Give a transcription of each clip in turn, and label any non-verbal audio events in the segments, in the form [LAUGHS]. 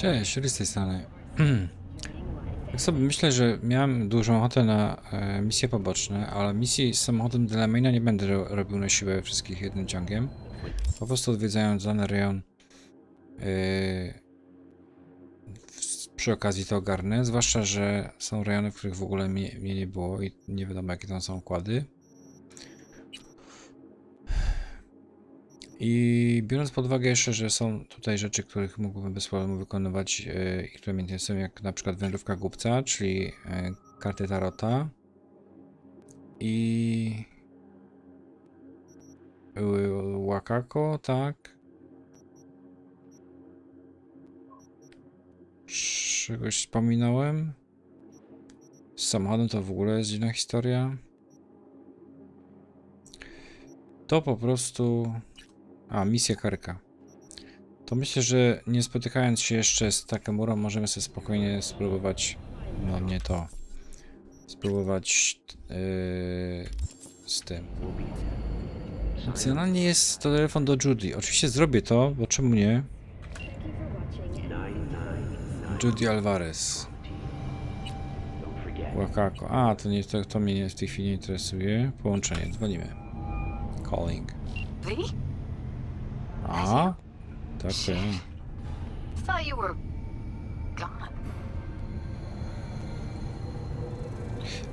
Cześć, Ry z tej strony. [CLEARS THROAT] Tak sobie myślę, że miałem dużą ochotę na e, misje poboczne, ale misji z samochodem Delamaina nie będę ro robił na siłę wszystkich jednym ciągiem. Po prostu odwiedzając dany rejon e, przy okazji to ogarnę, zwłaszcza, że są rejony, w których w ogóle mnie, mnie nie było i nie wiadomo jakie tam są układy. I biorąc pod uwagę jeszcze, że są tutaj rzeczy, których mógłbym bez problemu wykonywać e, i które mnie interesują, jak na przykład wędrówka głupca, czyli e, karty Tarota i Wakako, tak. Czegoś wspominałem? Z samochodem to w ogóle jest dziwna historia. To po prostu... A, misja Karka. To myślę, że nie spotykając się jeszcze z Takamurą, możemy sobie spokojnie spróbować... No nie to. Spróbować yy, z tym. Opcjonalnie jest to telefon do Judy. Oczywiście zrobię to, bo czemu nie? Judy Alvarez. Wakako. A, to, nie, to, to mnie nie- w tej chwili nie interesuje. Połączenie, dzwonimy. Calling. Lee? A? Tak, to ja. Thought you were gone.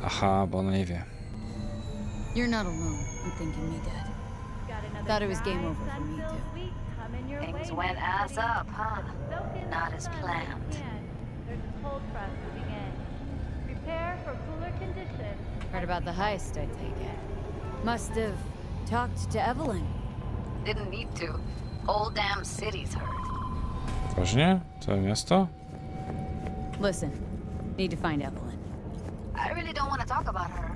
Aha, bo ona nie wie. You're not alone in thinking me dead. Thought it was game over for me, too. Things went ass up, huh? Not as planned. There's a cold front moving in. Prepare for cooler conditions. Heard about the heist, I take it. Must have talked to Evelyn. Didn't need to. Whole damn city's heard. Poważnie? Całe miasto? Listen, need to find Evelyn. I really don't want to talk about her.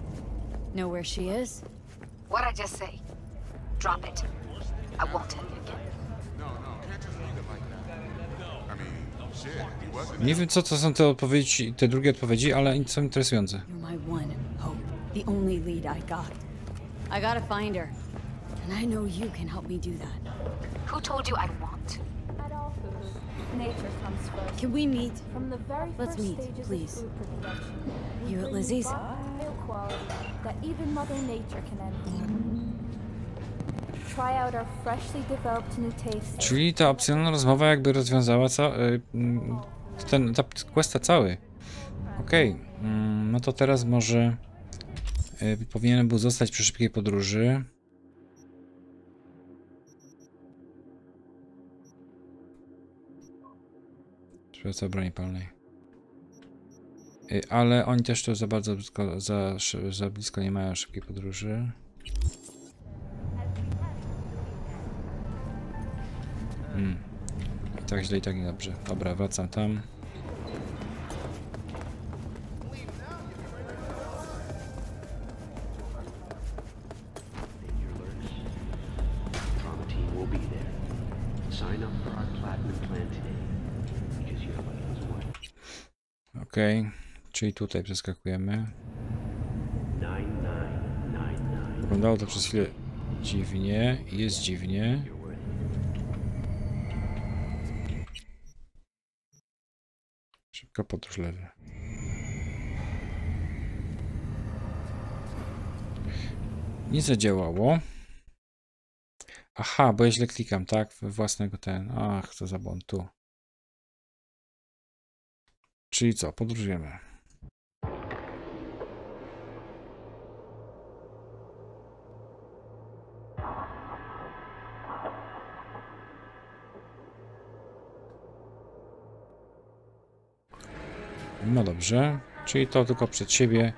Know where she is? What'd I just say? Drop it. I won't tell you again. Nie wiem, co to są te odpowiedzi, te drugie odpowiedzi, ale są interesujące. I gotta find her. And I know you can help me do that. Who told you I'd want. Can we meet? From the very Let's first meet, please. You at Lizzie's? that even Mother Nature can envy. Try out our freshly developed new tastes. Czyli ta opcjonalna rozmowa jakby rozwiązała ca y, mm, ten etap questa cały. Okej, mm, no to teraz może y, powinienem był zostać przy szybkiej podróży. Przywraca broni palnej. Y, Ale oni też tu za bardzo blisko, za, za blisko nie mają szybkiej podróży. Mm. I tak źle, i tak niedobrze. Dobra, wracam tam. Okej, czyli tutaj przeskakujemy. 9999. Wyglądało to przez chwilę dziwnie. Jest dziwnie. Szybka podróż lewy. Nie zadziałało. Aha, bo ja źle klikam, tak? We własnego ten. Ach, co za błąd tu. Czyli co, podróżujemy. No dobrze, czyli to tylko przed siebie.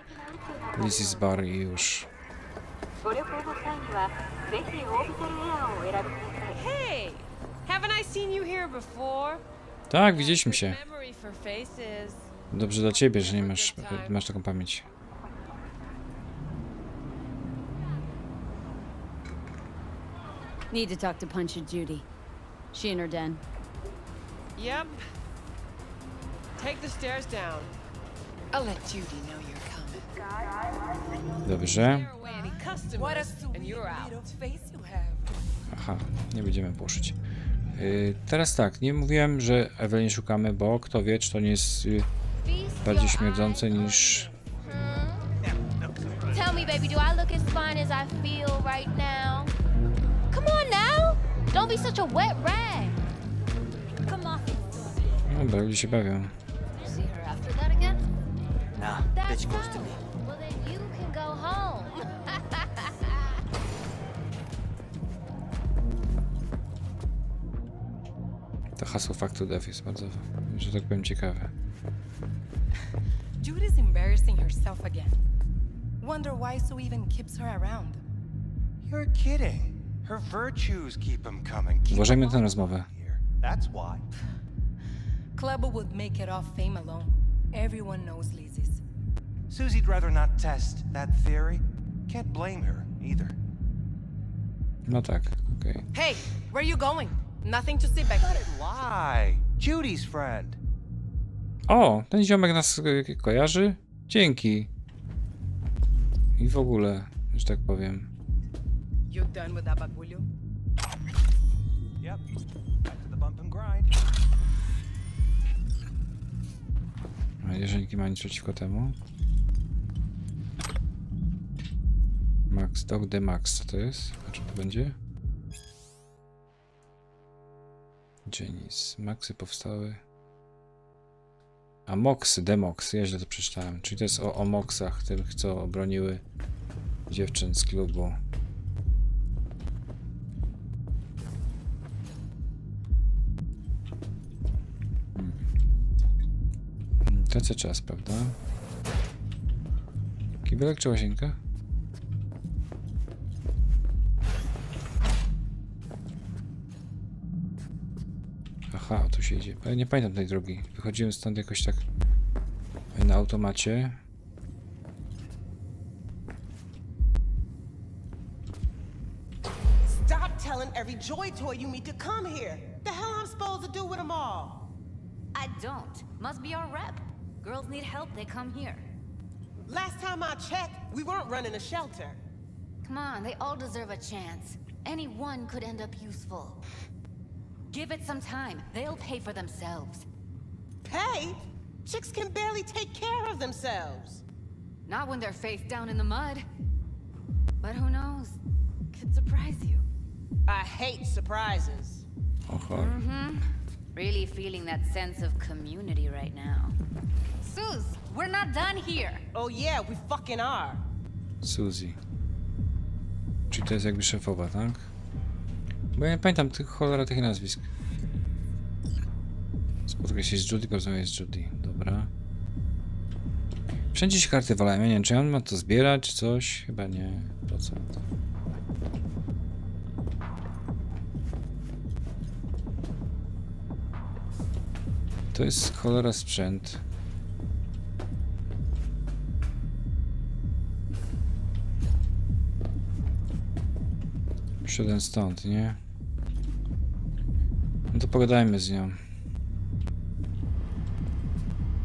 This is bar i już. Hey, haven't I seen you here before? Tak, widzieliśmy się. Dobrze dla ciebie, że nie masz, masz taką pamięć. Need to talk to Punch and Judy. She in her den. Yep. Take the stairs down. I'll let Judy know you're coming. Dobrze. Aha, nie będziemy puszyć. Y, teraz tak, nie mówiłem, że Ewelin szukamy, bo kto wie, czy to nie jest y, bardziej śmierdzące niż... Tell me, baby, do I look as fine as I feel right now? Come on now! Don't be such a wet rag. Come on. Dobra, ludzie się bawią. Bitch goes to me. To hasło faktu dev jest bardzo, że tak powiem, ciekawe. Judy's embarrassing herself again. Wonder why Sue even keeps her around. You're kidding. Her virtues keep him coming. Keep Uważajmy him tę rozmowę. That's why. Clubber would make it off fame alone. Everyone knows Lizzie's. Susie'd rather not test that theory. Can't blame her either. No tak, okej. Hey, where are you going? Nothing to see back. Lie. Judy's friend. O, ten ziomek nas y, kojarzy? Dzięki. I w ogóle, że tak powiem. You done with that bagulho? Yep. Back to the bump and grind. A jeżeli nie ma nic przeciwko temu. Max, Dog the Max, co to jest? A czym to będzie? Jenis. Maxy powstały. A Moxy, Demox, ja źle to przeczytałem. Czyli to jest o, o Moxach, tych, co obroniły dziewczyn z klubu. Hmm. To co czas, prawda? Kibelek czy łazienka? Aha, o tu się idzie. Ale nie pamiętam tej drogi. Wychodziłem stąd jakoś tak na automacie. Stop telling every joy toy you meet to come here. The hell I'm supposed to do with them all? I don't. Must be our rep. Girls need help, they come here. Last time I checked, we weren't running a shelter. Come on, they all deserve a chance. Any one could end up useful. Give it some time. They'll pay for themselves. Pay? Chicks can barely take care of themselves. Not when they're face down in the mud. But who knows? Could surprise you. I hate surprises. Oho. Mm-hmm. Really feeling that sense of community right now. Sus, we're not done here. Oh yeah, we fucking are. Suzy. Czyli to jest jakby szefowa, tak? Bo ja nie pamiętam tych cholera tych nazwisk. Spotkaj się z Judy, porozmawiaj z Judy. Dobra. Wszędzie się karty walają. Ja nie wiem, czy on ma to zbierać, czy coś? Chyba nie. Po co? To jest cholera sprzęt. Siedem stąd, nie? No to pogadajmy z nią.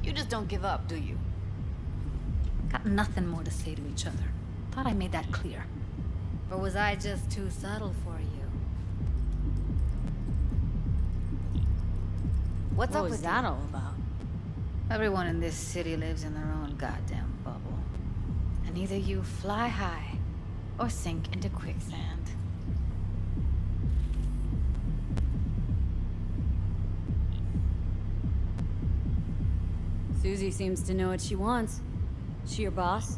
You just don't give up, do you? Got nothing more to say to each other. Thought I made that clear. Or was I just too subtle for you? What's What up was with that you? all about? Everyone in this city lives in their own goddamn bubble. And either you fly high or sink into quicksand. Susie seems to know what she wants. She your boss?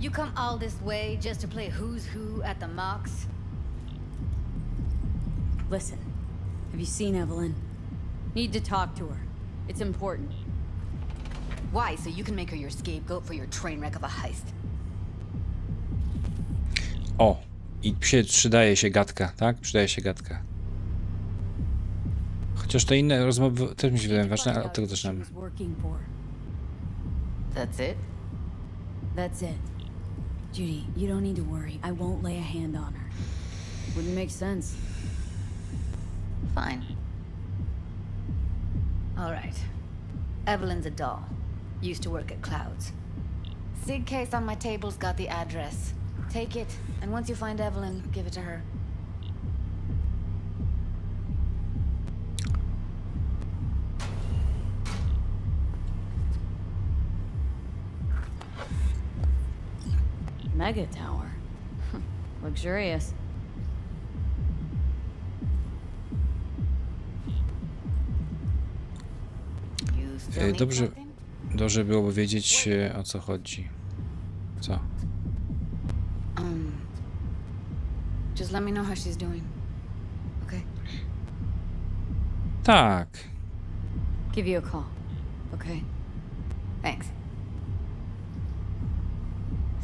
You come all this way just to play who's who at the mocks? Listen, have you seen Evelyn? Need to talk to her. It's important. Why? So you can make her your scapegoat for your train wreck of a heist. O! I się, przydaje się gadka, tak? Przydaje się gadka. Chociaż te inne rozmowy też mi się wydają ważne, ale od tego zaczynamy. was working for. That's it? That's it. Judy, you don't need to worry. I won't lay a hand on her. Wouldn't make sense. Fine. All right. Evelyn's a doll. Used to work at Clouds. Sig case on my table's got the address. Take it, and once you find Evelyn, give it to her. Mega tower. [LAUGHS] Luxurious. You still need Dobrze, dobrze byłoby wiedzieć o co chodzi. Co? Um, just let me know how she's doing. Okay. Tak. Give you a call. Okay. Thanks.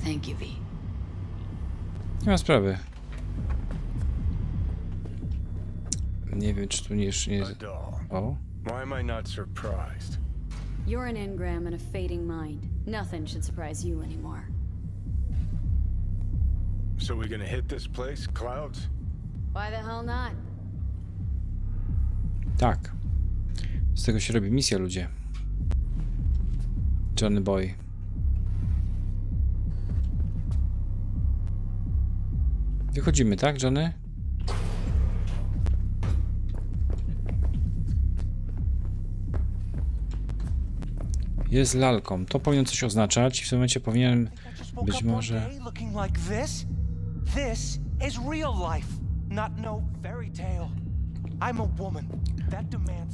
Thank you, V. Nie ma sprawy. Nie wiem, czy tu nie jeszcze nie... O? Why am I not surprised? You're an engram and a fading mind. Nothing should surprise you anymore. So we gonna hit this place, Clouds? Why the hell not? Tak. Z tego się robi misja, ludzie. Johnny Boy. Wychodzimy, tak, Johnny? Jest lalką. To powinno coś oznaczać i w tym momencie powinien być może... no.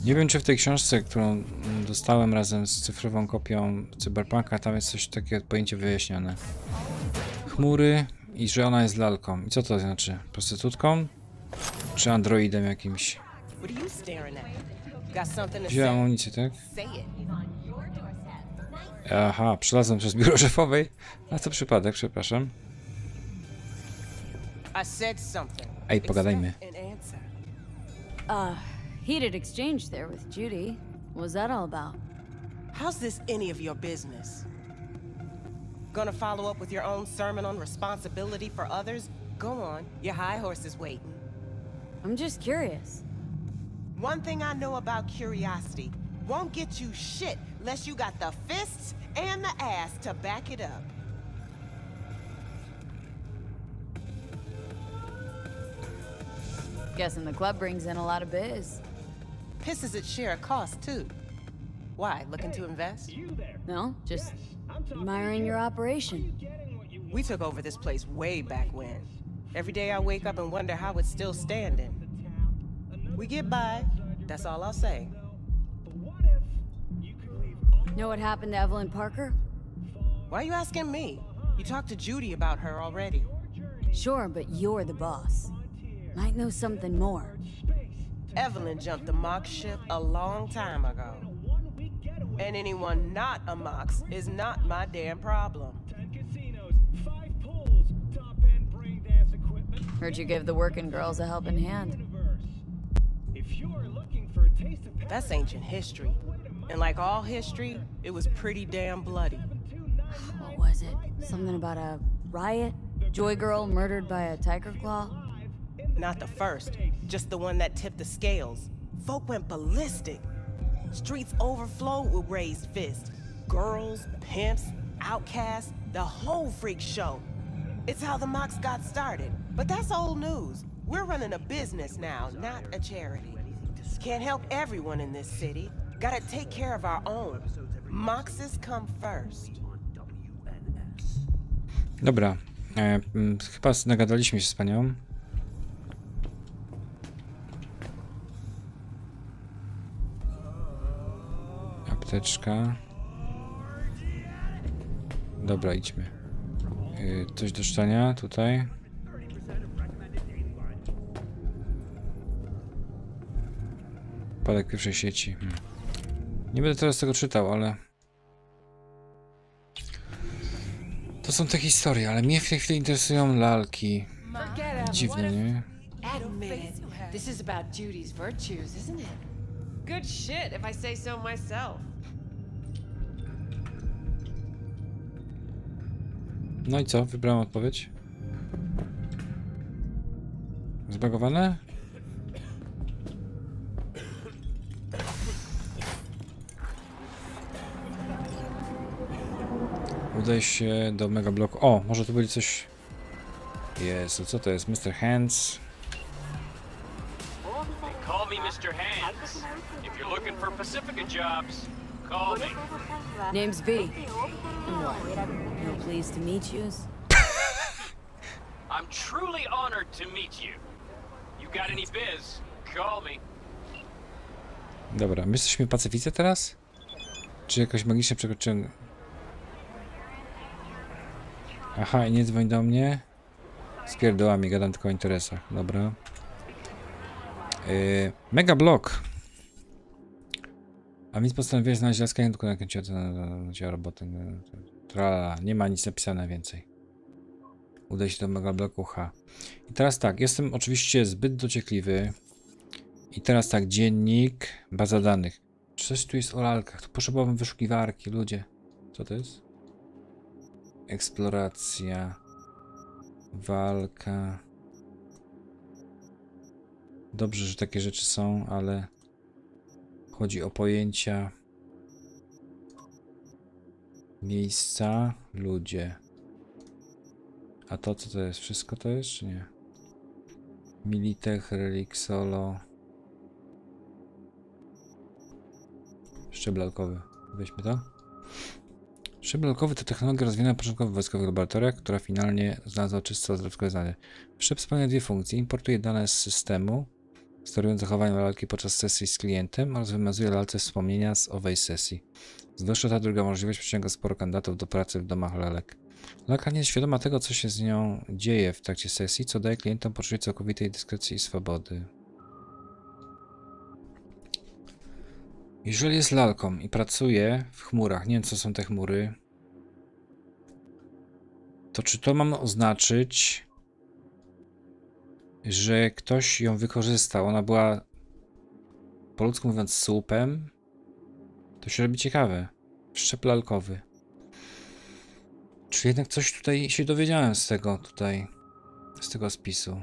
Nie wiem, czy w tej książce, którą dostałem razem z cyfrową kopią Cyberpunka, tam jest coś takiego pojęcie wyjaśnione. Chmury i że ona jest lalką. I co to znaczy? Prostytutką? Czy androidem jakimś? Say? amunicję, tak? Aha, przelazłem przez biuro szefowej. A co przypadek, przepraszam. Ej, pogadajmy. Uh, heated exchange there with Judy. What was that all about? How's this any of your business? Gonna follow up with your own sermon on responsibility for others? Go on, your high horse is waiting. I'm just curious. One thing I know about curiosity won't get you shit unless you got the fists and the ass to back it up. Guessing the club brings in a lot of biz. Pisses its share of cost, too. Why, looking to invest? No, just admiring your operation. We took over this place way back when. Every day I wake up and wonder how it's still standing. We get by, that's all I'll say. Know what happened to Evelyn Parker? Why are you asking me? You talked to Judy about her already. Sure, but you're the boss. Might know something more. Evelyn jumped the Mox ship a long time ago. And anyone not a Mox is not my damn problem. Heard you give the working girls a helping hand. That's ancient history. And like all history, it was pretty damn bloody. What was it? Something about a riot? Joy girl murdered by a tiger claw? Not the first, just the one that tipped the scales. Folk went ballistic. Streets overflowed with raised fists. Girls, pimps, outcasts, the whole freak show. It's how the Mox got started. But that's old news. We're running a business now, not a charity. Can't help everyone in this city. Gotta take care of our own. Moxes come first. Dobra. E, chyba nagadaliśmy się z panią. Apteczka. Dobra, idźmy. E, coś do czytania tutaj. Padek pierwszej sieci. Hmm. Nie będę teraz tego czytał, ale... To są te historie, ale mnie w tej chwili interesują lalki. Dziwne, nie? This is about Judy's virtues, isn't it? Good shit, if I say so myself. No i co? Wybrałem odpowiedź. Zbagowane? Udaj się do mega bloku. O, może to byli coś. Jezu, co to jest? Mr. Hands. Call me Mr. Hands. If you're looking for Pacifica jobs, call me. Name's V. No pleased to meet yous? I'm truly honored to meet you. You got any biz? Call me. Dobra, my jesteśmy pacyficy teraz? Czy jakoś magicznie przekroczyłem... Aha, i nie dzwoń do mnie. Z pierdołami, gadam tylko o interesach. Dobra. Yy, mega blok. A więc postanowiłeś znaleźć laskę i tylko nakręciła to robotę. Nie ma nic napisane więcej. Udaj się do mega bloku H. I teraz tak, jestem oczywiście zbyt dociekliwy. I teraz tak, dziennik, baza danych. Coś tu jest o lalkach? Tu potrzebowałem wyszukiwarki, ludzie. Co to jest? Eksploracja. Walka. Dobrze, że takie rzeczy są, ale chodzi o pojęcia. Miejsca, ludzie. A to co to jest? Wszystko to jest, czy nie? Militech, Relic, Solo. Szczeblalkowy. Weźmy to. Szczeblalkowy to technologia rozwijana początkowo w wojskowych laboratoriach, która finalnie znalazła czysto rozwiązanie. Szczep spełnia dwie funkcje. Importuje dane z systemu, sterując zachowanie lalki podczas sesji z klientem oraz wymazuje lalce wspomnienia z owej sesji. Zwłaszcza ta druga możliwość przyciąga sporo kandydatów do pracy w domach lalek. Lalka nie jest świadoma tego, co się z nią dzieje w trakcie sesji, co daje klientom poczucie całkowitej dyskrecji i swobody. Jeżeli jest lalką i pracuje w chmurach, nie wiem co są te chmury, to czy to mam oznaczyć, że ktoś ją wykorzystał? Ona była, po ludzku mówiąc, słupem? To się robi ciekawe. Szczep lalkowy. Czy jednak coś tutaj się dowiedziałem z tego tutaj, z tego spisu?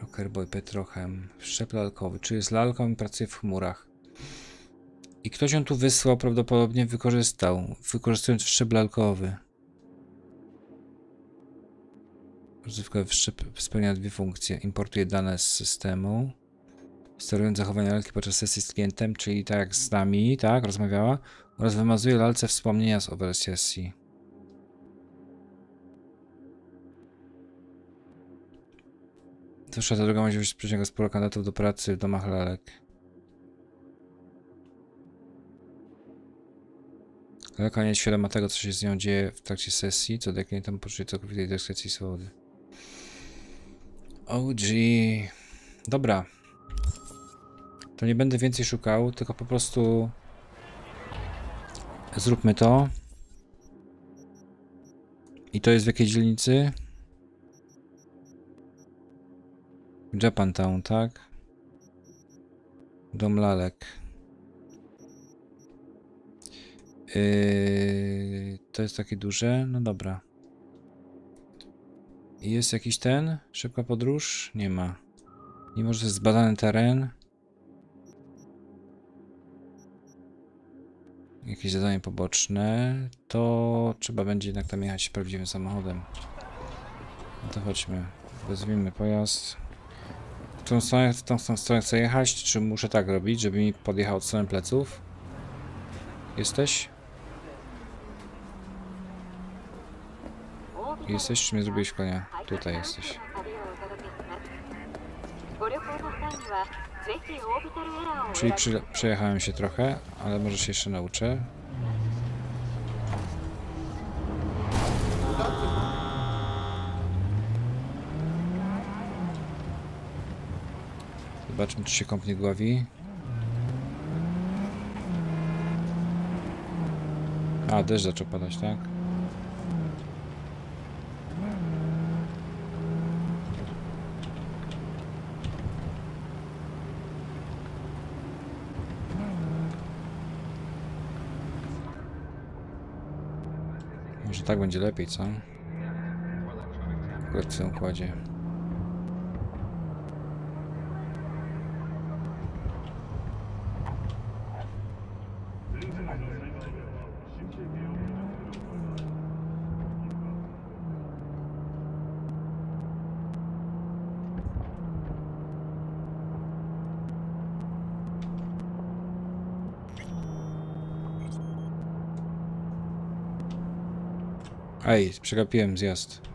Rockerboy Petrochem, szczep lalkowy. Czy jest lalką i pracuje w chmurach? I ktoś ją tu wysłał, prawdopodobnie wykorzystał, wykorzystując wszczep lalkowy. Rozrywkowy wszczep spełnia dwie funkcje. Importuje dane z systemu, sterując zachowania lalki podczas sesji z klientem, czyli tak jak z nami, tak, rozmawiała, oraz wymazuje lalce wspomnienia z owej sesji. Zwłaszcza ta druga możliwość przyciąga sporo kandydatów do pracy w domach lalek. Lalka nie jest świadoma tego, co się z nią dzieje w trakcie sesji, co daje klientom poczucie całkowitej dyskrecji i swobody. OG. Dobra. To nie będę więcej szukał, tylko po prostu zróbmy to. I to jest w jakiej dzielnicy? Japantown, tak? Dom lalek. Yy, to jest takie duże? No dobra. Jest jakiś ten? Szybka podróż? Nie ma. Mimo, że jest zbadany teren. Jakieś zadanie poboczne. To trzeba będzie jednak tam jechać prawdziwym samochodem. No to chodźmy. Wezwijmy pojazd. W tą stronę, w tą, w tą stronę chcę jechać? Czy muszę tak robić, żeby mi podjechał od strony pleców? Jesteś? Jesteś czy mnie zrobiłeś konia? Tutaj jesteś. Czyli przy, przejechałem się trochę, ale może się jeszcze nauczę. Zobaczmy, czy się kąp nie gławi. A, deszcz zaczął padać, tak? Tak będzie lepiej, co? W tym układzie. Ej, przegapiłem zjazd.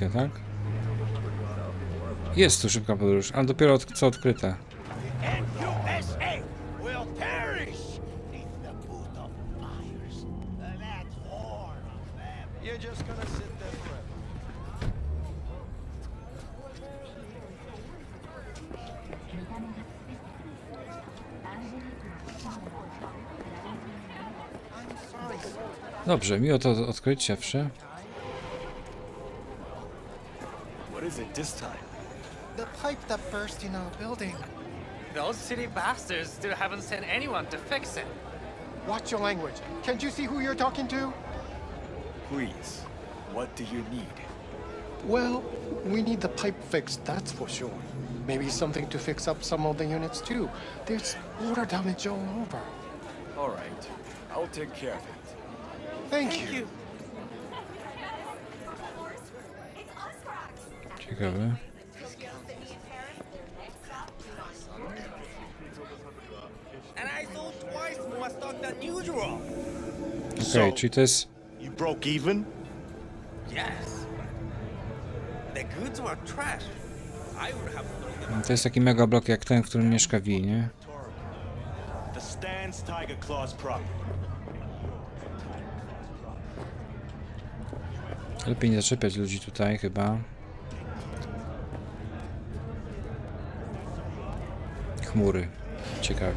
Tak? Jest tu szybka podróż, ale dopiero od, co odkryte. USA will perish beneath the What is it this time? The pipe that burst in our building. Those city bastards still haven't sent anyone to fix it. Watch your language. Can't you see who you're talking to? Please, what do you need? Well, we need the pipe fixed, that's for sure. Maybe something to fix up some of the units too. There's water damage all over. All right, I'll take care of it. Thank, you. Ciekawe. Okej, czyli to jest... You broke even? Yes. The goods were trash. I would have To jest taki mega blok jak ten, w którym mieszka Vi, nie? The Stan's Tiger Claws property. Lepiej nie zaczepiać ludzi tutaj chyba. Chmury. Ciekawe.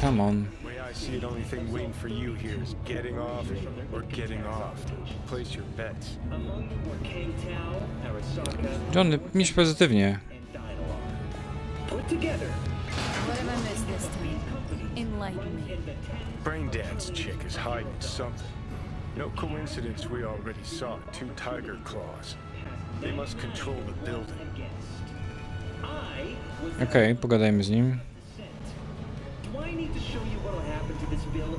Come on. The I see it, only thing waiting for you here is getting off or getting off. Place your bets. Johnny, myśl pozytywnie. Put together. What have I missed this time? Enlighten me. Braindance chick is hiding something. No coincidence we already saw two tiger claws. They must control the building. Okej, pogadajmy z nim. Do I need to show you what'll happen to this bill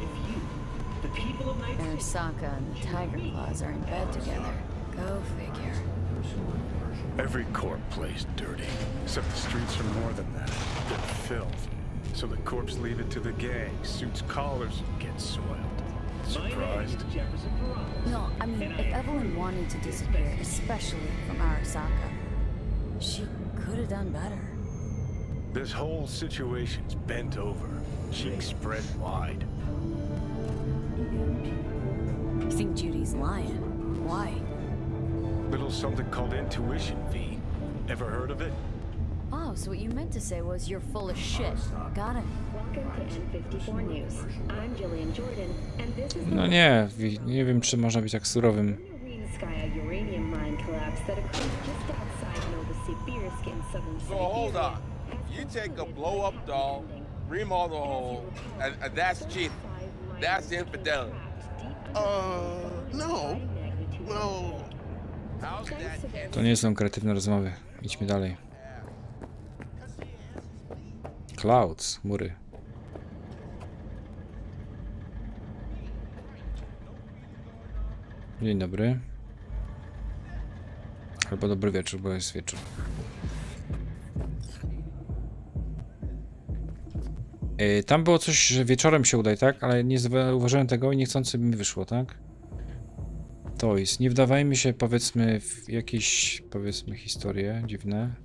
the people of Night Arasaka and the Tiger Claws are in bed together. Go figure. Every corp plays dirty, except the streets are more than that. They're filth. So the corps leave it to the gang, suits collars, and get soiled. Surprised? No, I mean, if Evelyn wanted to disappear, especially from Arasaka, she could have done better. This whole situation's bent over, cheeks spread wide. You think Judy's lying? Why? Little something called intuition, V. Ever heard of it? Oh, so what you meant to say was you're full of shit. Got it. Welcome to N54 News. I'm Jillian Jordan, and this is No nie, nie wiem czy można być tak surowym. So hold on. You take a blow up doll, remodel the hole, and, and that's cheating. That's infidelity. Uh, no. Well, how's that? To nie są kreatywne rozmowy. Idźmy dalej. Clouds, chmury. Dzień dobry. Albo dobry wieczór, bo jest wieczór. Yy, tam było coś, że wieczorem się udaj, tak? Ale nie zauważyłem tego i niechcący mi wyszło, tak? To jest. Nie wdawajmy się, powiedzmy, w jakieś, powiedzmy, historie dziwne.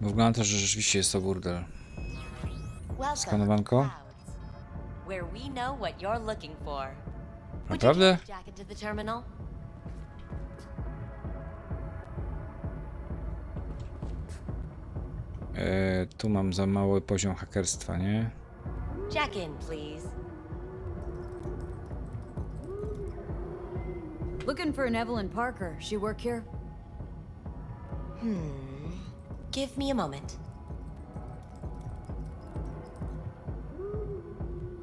Bo wygląda to, że rzeczywiście jest to burdel. Skanowanko? Where we know what you're looking for. Naprawdę? E, tu mam za mały poziom hakerstwa, nie? Jack in, please. Looking for an Evelyn Parker. She work here? Hmm. Give me a moment.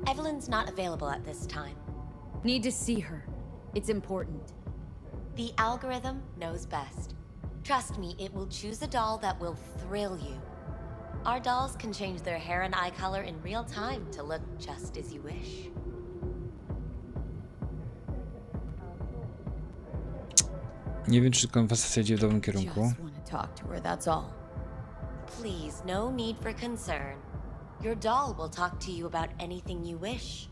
Evelyn's not available at this time. Need to see her. It's important. The algorithm knows best. Trust me, it will choose a doll that will thrill you. Our dolls can change their hair and eye color in real time to look just as you wish. Nie wiem, czy konwersacja idzie w dobrym kierunku. Just want to talk to her, that's all. Please, no need for concern. Your doll will talk to you about anything you wish.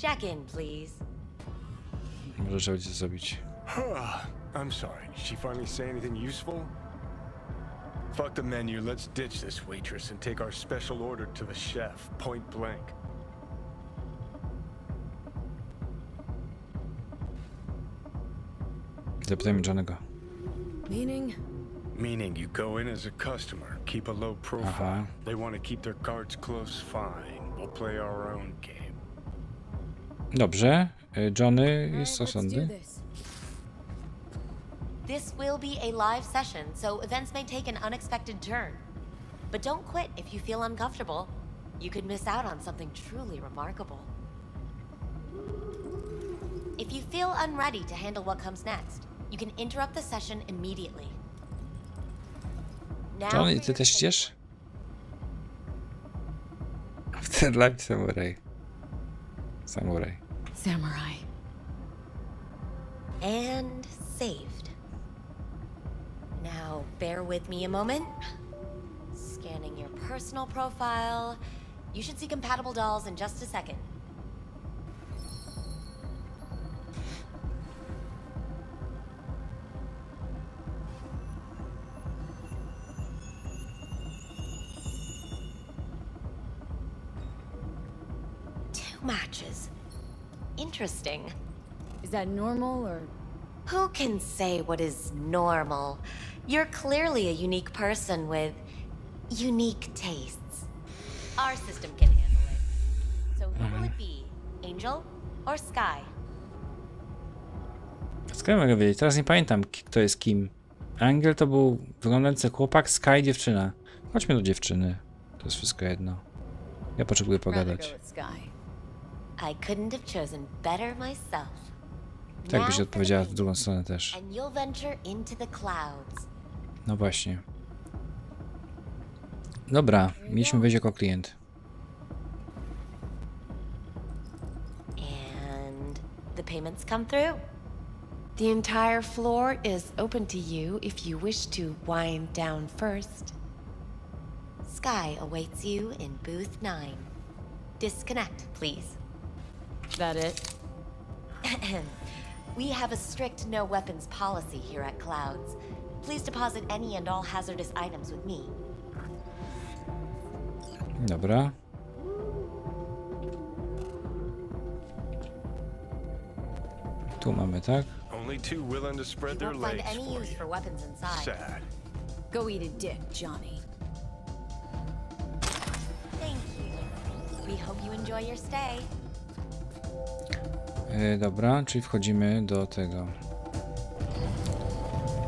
Check in, please. Może trzeba będzie to zrobić. [SIGHS] I'm sorry. Did she finally say anything useful? Fuck the menu. Let's ditch this waitress and take our special order to the chef, point blank. Zapytajmy Johnego. Meaning? Meaning you go in as a customer, keep a low profile. Aha. They want to keep their cards close, fine. We'll play our own game. Dobrze. Y, Johnny jest osądny. this. Will be a live session, so events may take an unexpected turn. But don't quit if you feel uncomfortable. You could miss out on something truly remarkable. If you feel unready to handle what comes next, you can interrupt the session immediately. Johnny, ty też idziesz? Afterlife [LAUGHS] Samurai. Samurai. Samurai. And saved. Now, bear with me a moment. Scanning your personal profile. You should see compatible dolls in just a second. Interesting. Is that normal or Who can say what is normal? You're clearly a unique person with unique tastes. Our system can handle it. So who will it mm-hmm. be? Angel or Sky? Skąd mogę wiedzieć? Teraz nie pamiętam, ki- kto jest kim. Angel to był wyglądający chłopak, Sky dziewczyna. Chodźmy do dziewczyny. To jest wszystko jedno. Ja potrzebuję rather go pogadać. I couldn't have chosen better myself. Tak byś odpowiedziała w drugą stronę też. And you'll venture into the clouds. No właśnie. Dobra, mieliśmy wejść jako klient. And the payments come through. The entire floor is open to you if you wish to wind down first. Sky awaits you in booth 9. Disconnect, please. That it? [CLEARS THROAT] we have a strict no weapons policy here at Clouds. Please deposit any and all hazardous items with me. Dobra. Tu mamy, tak? Only two willing to spread You their won't find legs any for use you. for weapons inside. Sad. Go eat a dick, Johnny. Thank you. We hope you enjoy your stay. E, dobra, czyli wchodzimy do tego.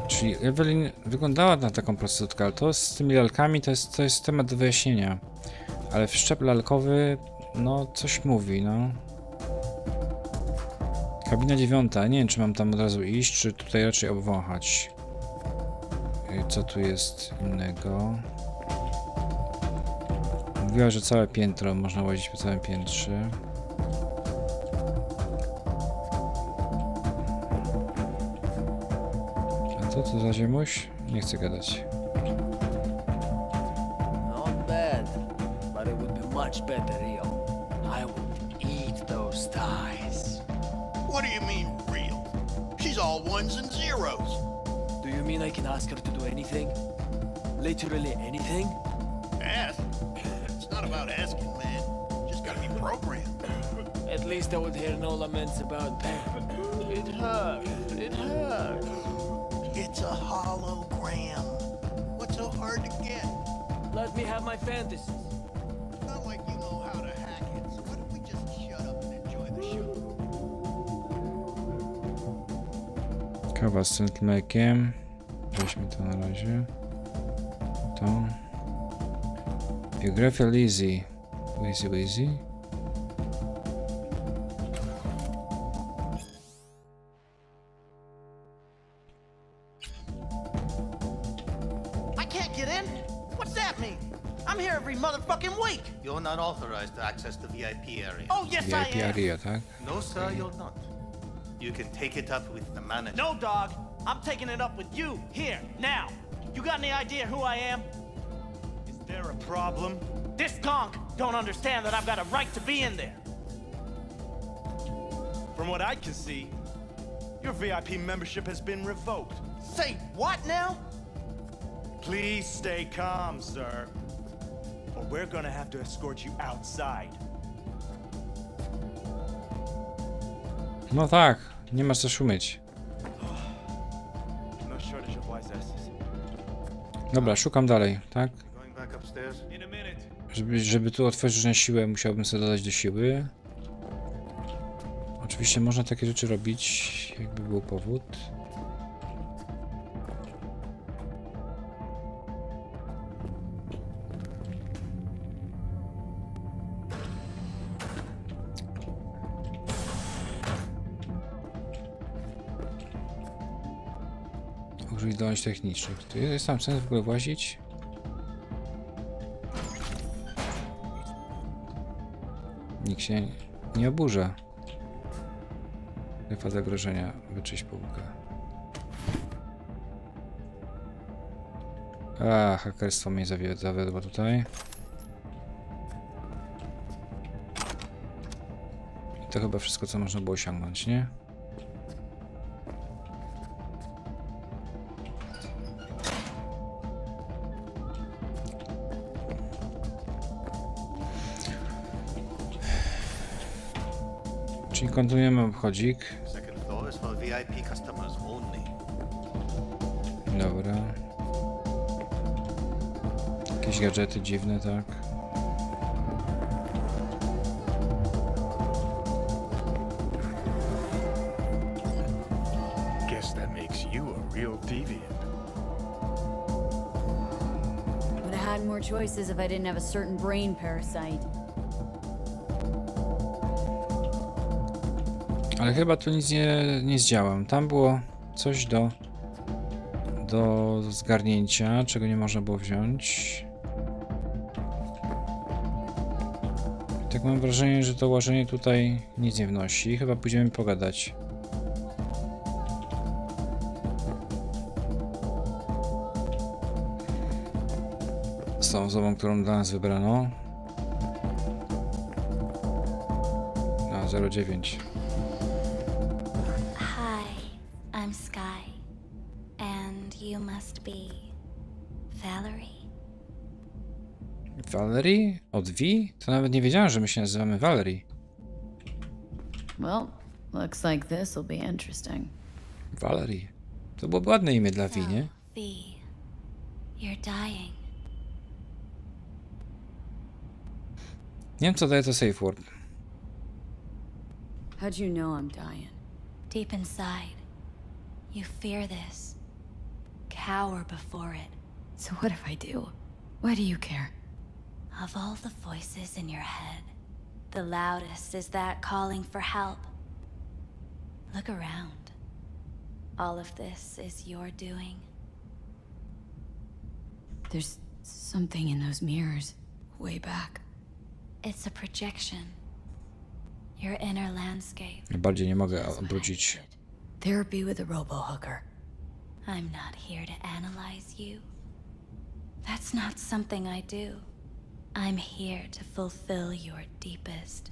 Czyli Evelyn wyglądała na taką prostytutkę, ale to z tymi lalkami to jest, to jest temat do wyjaśnienia. Ale wszczep lalkowy, no coś mówi, no. Kabina dziewiąta, nie wiem czy mam tam od razu iść, czy tutaj raczej obwąchać. E, Co tu jest innego? Mówiła, że całe piętro, można łazić po całym piętrze. Co za ziemuś? Nie chcę gadać. Not bad, but it would be much better real. I would eat those thighs. What do you mean, real? She's all ones and zeros. Do you mean I can ask her to do anything? Literally anything? Ask? It's not about asking, man. Just gotta be programmed. At least I would hear no laments about pain. It hurts. It hurts. It's a hologram. What's so hard to get? Let me have my fantasies. Not like you know how to hack it, so why don't we just shut up and enjoy the show? Kawa z centlemekiem. Weźmy to na razie. To. Biografia Lizzie. Lizzie, Lizzie. I VIP am. area, tak? No, sir, you're not. You can take it up with the manager. No, dog. I'm taking it up with you, here, now. You got any idea who I am? Is there a problem? This conk don't understand that I've got a right to be in there. From what I can see, your VIP membership has been revoked. Say what now? Please stay calm, sir. Or we're gonna have to escort you outside. No tak, nie masz wise asses. Dobra, szukam dalej, tak? Żeby, żeby tu otworzyć na siłę, musiałbym sobie dodać do siły. Oczywiście można takie rzeczy robić, jakby był powód. Zdolności technicznych. Tu jest tam sens w ogóle włazić? Nikt się nie oburza. Strefa zagrożenia. Wyczyść półkę. A, hakerstwo mnie zawiodło, tutaj. To chyba wszystko, co można było osiągnąć, nie? Kontynuujemy obchodzik. Dobra. Jakieś gadżety dziwne, tak? Guess that makes you a real deviant. Would have had more choices if I didn't have a certain brain parasite. Ale chyba tu nic nie, nie zdziałam. Tam było coś do, do zgarnięcia, czego nie można było wziąć. Tak mam wrażenie, że to łażenie tutaj nic nie wnosi. Chyba pójdziemy pogadać. Z tą osobą, którą dla nas wybrano. A, 09. Valerie? Od V? To nawet nie wiedziałem, że my się nazywamy Valerie. Well, looks like this'll be interesting. Valerie. To byłoby ładne imię dla V, nie? V, you're dying. Nie wiem, co daje to safe word. How'd you know I'm dying? Deep inside, you fear this. Cower before it. So what if I do? Why do you care? Of all the voices in your head, the loudest is that calling for help. Look around. All of this is your doing. There's something in those mirrors, way back. It's a projection. Your inner landscape. Bardziej nie mogę obrócić. Therapy with a robo-hooker. I'm not here to analyze you. That's not something I do. I'm here to fulfill your deepest,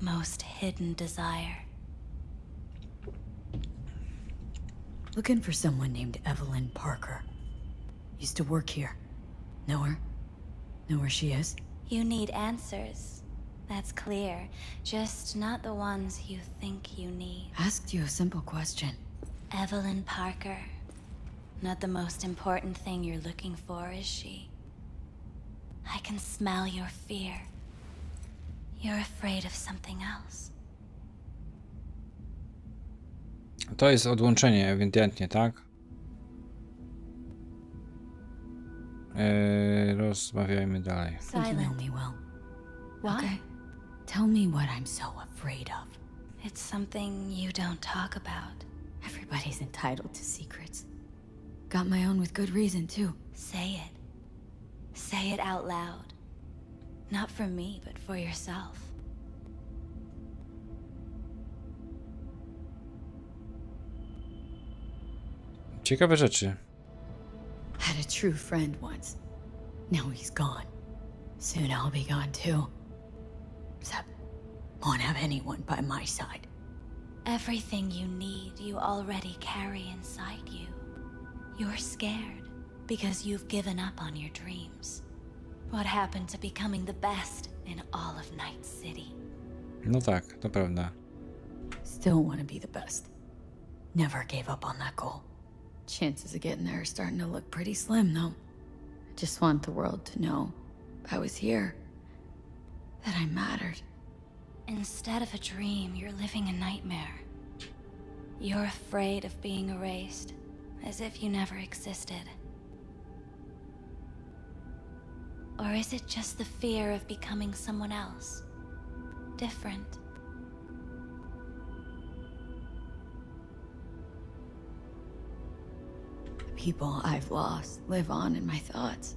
most hidden desire. Looking for someone named Evelyn Parker. Used to work here. Know her? Know where she is? You need answers. That's clear. Just not the ones you think you need. Asked you a simple question. Evelyn Parker. Not the most important thing you're looking for, is she? I can smell your fear. You're afraid of something else. To jest odłączenie, ewidentnie, tak? Eee, rozmawiajmy dalej. Think you know me well. Okay. Tell me what I'm so afraid of. It's something you don't talk about. Everybody's entitled to secrets. Got my own with good reason, too. Say it. Say it out loud. Not for me, but for yourself. Ciekawe rzeczy. Had a true friend once. Now he's gone. Soon I'll be gone too. Except, won't have anyone by my side. Everything you need, you already carry inside you. You're scared because you've given up on your dreams. What happened to becoming the best in all of Night City? No tak, to prawda. Still want to be the best. Never gave up on that goal. Chances of getting there are starting to look pretty slim, though. I just want the world to know I was here, that I mattered. Instead of a dream, you're living a nightmare. You're afraid of being erased, as if you never existed. Or is it just the fear of becoming someone else? Different. The people I've lost live on in my thoughts.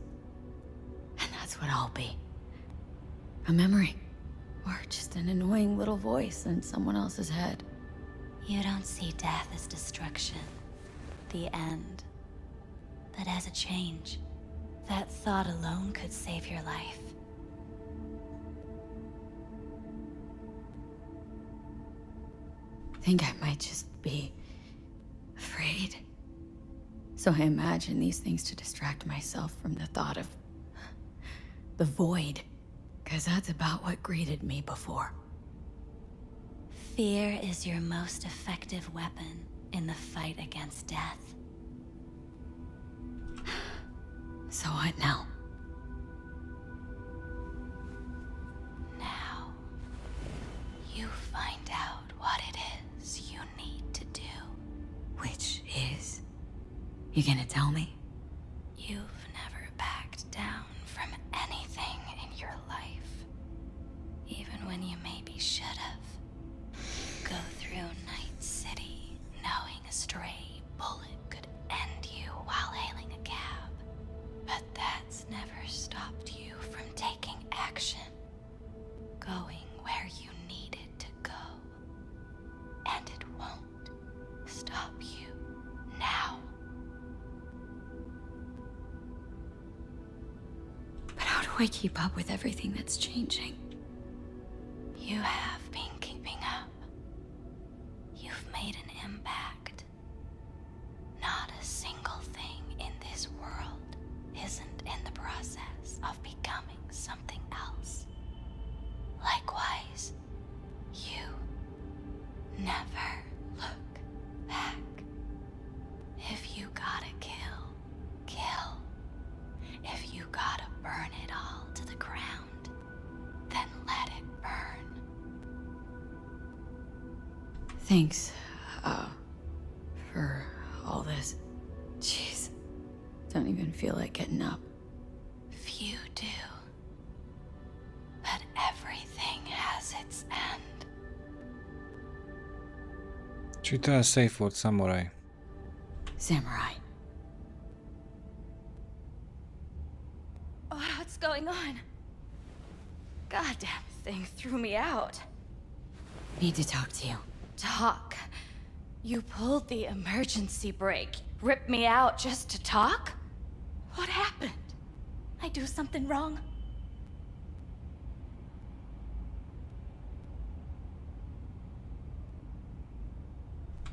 And that's what I'll be. A memory. Or just an annoying little voice in someone else's head. You don't see death as destruction, the end, but as a change. That thought alone could save your life. I Think I might just be afraid. So I imagine these things to distract myself from the thought of the void. Because that's about what greeted me before. Fear is your most effective weapon in the fight against death. So what now? Now, you find out what it is you need to do. Which is? You gonna tell me? I keep up with everything that's changing? Thanks, uh, for all this. Jeez. Don't even feel like getting up. Few do. But everything has its end. Czyli to jest safe word samurai. Samurai. Oh, what's going on? Goddamn thing threw me out. Need to talk to you. Talk? You pulled the emergency brake, ripped me out just to talk? What happened? I do something wrong?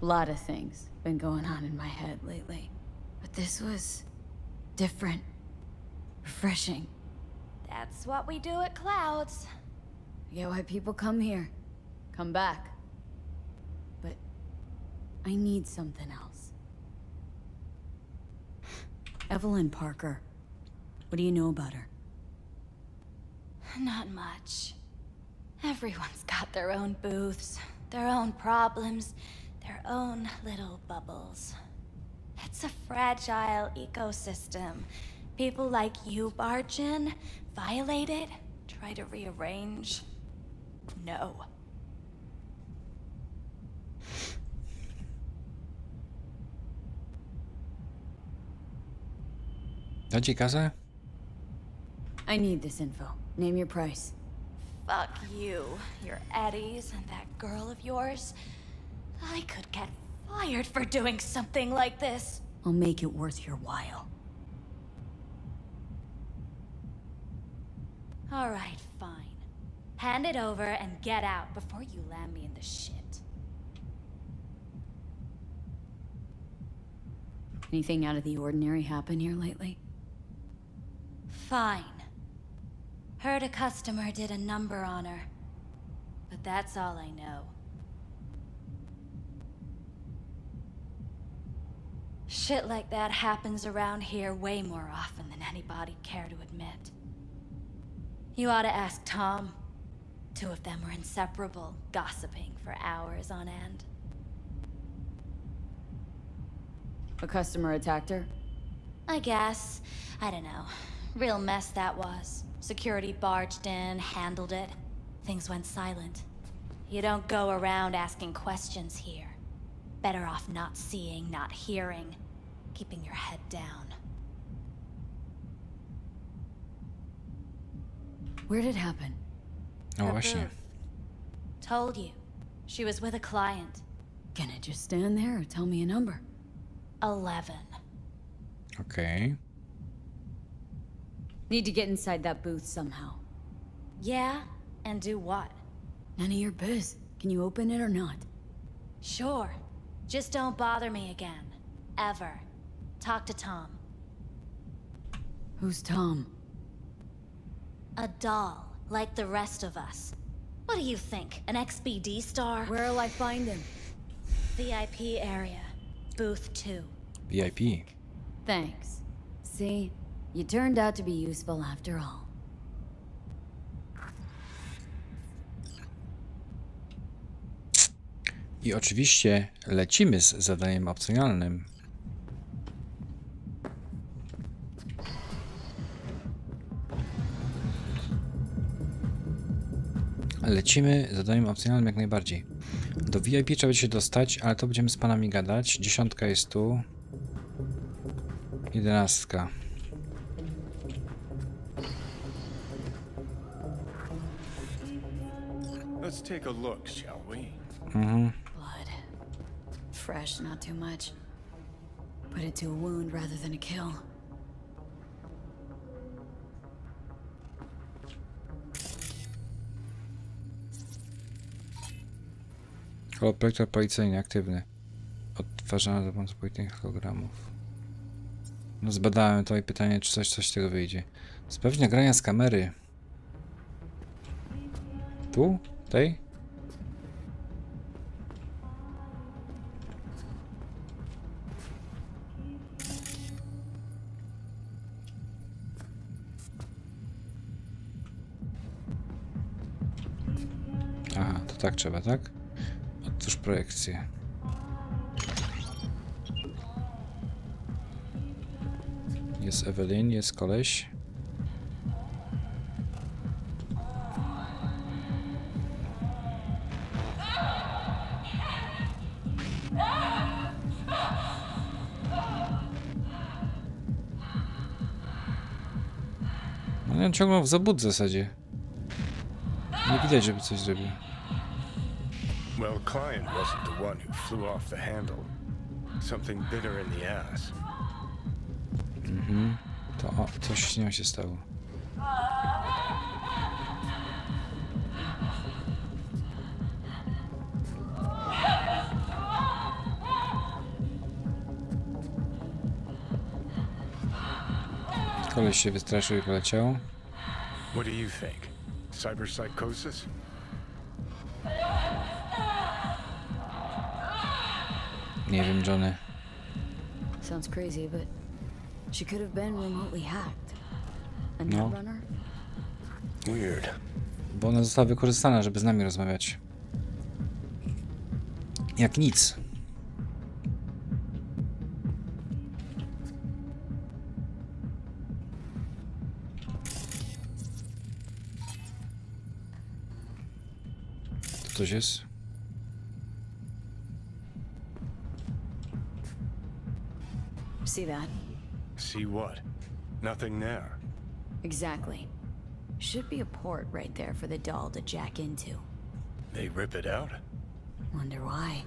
A lot of things been going on in my head lately. But this was different. Refreshing. That's what we do at Clouds. I get why people come here. Come back. I need something else. Evelyn Parker. What do you know about her? Not much. Everyone's got their own booths, their own problems, their own little bubbles. It's a fragile ecosystem. People like you barge in, violate it, try to rearrange. No. Dodgy I need this info. Name your price. Fuck you, your Eddies, and that girl of yours. I could get fired for doing something like this. I'll make it worth your while. Alright, fine. Hand it over and get out before you land me in the shit. Anything out of the ordinary happen here lately? Fine. Heard a customer did a number on her. But that's all I know. Shit like that happens around here way more often than anybody'd care to admit. You ought to ask Tom. Two of them were inseparable, gossiping for hours on end. A customer attacked her? I guess. I don't know. Real mess that was. Security barged in, handled it. Things went silent. You don't go around asking questions here. Better off not seeing, not hearing. Keeping your head down. Where did it happen? O Her właśnie. booth. Told you. She was with a client. Can I just stand there or tell me a number? Eleven. Okej. Need to get inside that booth somehow. Yeah? And do what? None of your biz. Can you open it or not? Sure. Just don't bother me again. Ever. Talk to Tom. Who's Tom? A doll, like the rest of us. What do you think? An XBD star? Where'll I find him? VIP area. Booth 2. VIP. Thanks. See, you turned out to be useful after all. I oczywiście lecimy z zadaniem opcjonalnym. Lecimy z zadaniem opcjonalnym jak najbardziej. Do VIP trzeba będzie się dostać, ale to będziemy z panami gadać. Dziesiątka jest tu. Jedenastka. Take a look, shall we? Mhm. Blood. Fresh, not too much. Put it to a wound rather than a kill. Holoprojektor policyjny aktywny. Odtwarzany za pomocą policyjnych hologramów. No zbadałem to i pytanie, czy coś, coś z tego wyjdzie. Sprawdź nagrania z kamery. Tu? Tej? Aha, to tak trzeba, tak? Otwórz projekcję. Jest Evelyn, jest koleś. No on ciągnął w zabud w zasadzie. Nie widać, żeby coś zrobił. Well, client wasn't the one who flew off the handle. Something bitter in the ass. Mhm. To o, coś z nią się stało. Koleś się wystraszył i poleciał. What do you think? Cyberpsychosis? Nie wiem, Johnny. Sounds crazy, but she could have been remotely hacked. A No. Weird. Bo ona została wykorzystana, żeby z nami rozmawiać. Jak nic. Tu? See that? See what? Nothing there. Exactly. Should be a port right there for the doll to jack into. They rip it out? Wonder why.